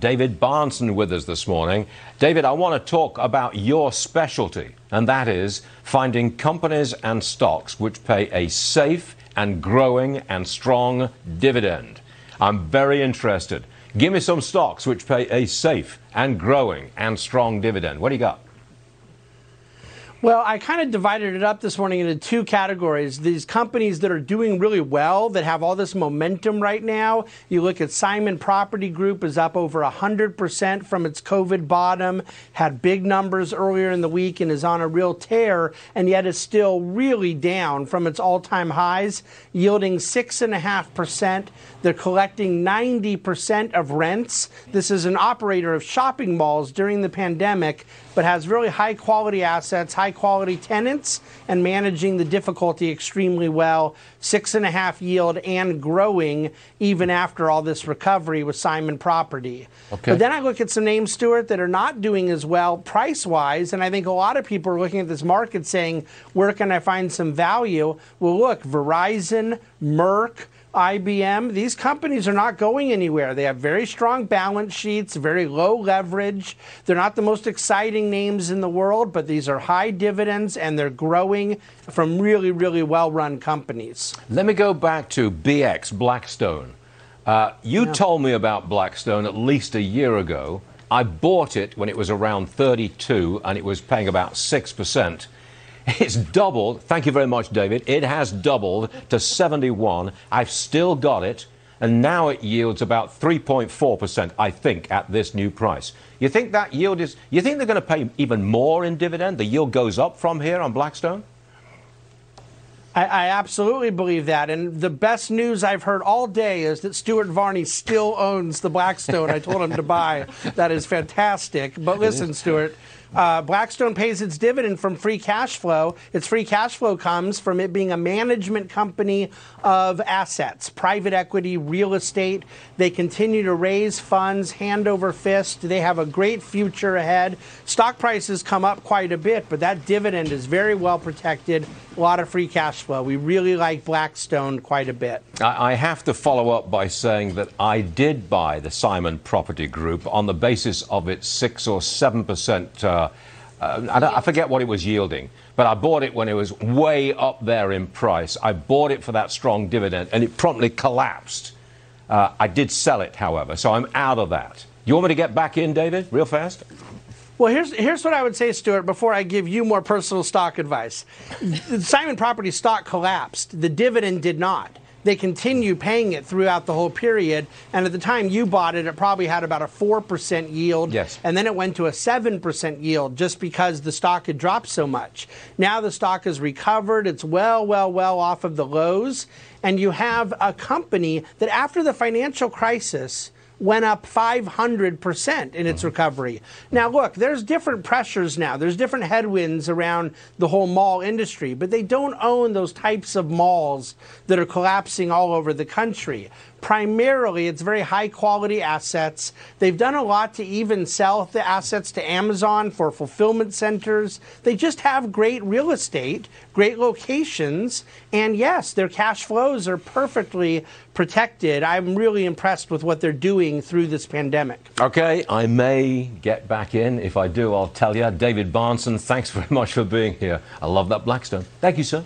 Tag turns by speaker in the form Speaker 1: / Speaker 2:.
Speaker 1: David Bahnsen with us this morning. David, I want to talk about your specialty, and that is finding companies and stocks which pay a safe and growing and strong dividend. I'm very interested. Give me some stocks which pay a safe and growing and strong dividend. What do you got?
Speaker 2: Well, I kind of divided it up this morning into two categories. These companies that are doing really well, that have all this momentum right now. You look at Simon Property Group is up over 100% from its COVID bottom, had big numbers earlier in the week and is on a real tear, and yet is still really down from its all-time highs, yielding 6.5%. They're collecting 90% of rents. This is an operator of shopping malls during the pandemic, but has really high quality assets, high quality tenants, and managing the difficulty extremely well. Six and a half yield and growing even after all this recovery with Simon Property. Okay. But then I look at some names, Stuart, that are not doing as well price wise, and I think a lot of people are looking at this market saying, where can I find some value? Well, look, Verizon, Merck, IBM, these companies are not going anywhere. They have very strong balance sheets, very low leverage. They're not the most exciting names in the world, but these are high dividends and they're growing from really, really well run companies.
Speaker 1: Let me go back to BX, Blackstone. Uh, you yeah. told me about Blackstone at least a year ago. I bought it when it was around 32 and it was paying about 6%. It's doubled. Thank you very much, David. It has doubled to 71. I've still got it, and now it yields about 3.4%, I think, at this new price. You think that yield is, you think they're going to pay even more in dividend? The yield goes up from here on Blackstone?
Speaker 2: I, I, absolutely believe that. And the best news I've heard all day is that Stuart Varney still owns the Blackstone I told him to buy. That is fantastic. But listen, Stuart, uh, Blackstone pays its dividend from free cash flow. Its free cash flow comes from it being a management company of assets, private equity, real estate. They continue to raise funds hand over fist. They have a great future ahead. Stock prices come up quite a bit, but that dividend is very well protected. A lot of free cash flow. We really like Blackstone quite a bit.
Speaker 1: I have to follow up by saying that I did buy the Simon Property Group on the basis of its six or seven percent. Uh, uh, I, I, forget what it was yielding, but I bought it when it was way up there in price. I bought it for that strong dividend, and it promptly collapsed. Uh, I did sell it, however, so I'm out of that. You want me to get back in, David, real fast?
Speaker 2: Well, here's here's what I would say, Stuart. Before I give you more personal stock advice, Simon Property stock collapsed. The dividend did not they continue paying it throughout the whole period. And at the time you bought it, it probably had about a 4% yield.
Speaker 1: Yes.
Speaker 2: And then it went to a 7% yield just because the stock had dropped so much. Now the stock has recovered. It's well, well, well off of the lows. And you have a company that after the financial crisis, went up 500% in its mm-hmm. recovery. Now, look, there's different pressures now. There's different headwinds around the whole mall industry, but they don't own those types of malls that are collapsing all over the country. Primarily, it's very high quality assets. They've done a lot to even sell the assets to Amazon for fulfillment centers. They just have great real estate, great locations, and yes, their cash flows are perfectly protected. I'm really impressed with what they're doing through this pandemic.
Speaker 1: Okay, I may get back in. If I do, I'll tell you. David Bahnsen, thanks very much for being here. I love that Blackstone. Thank you, sir.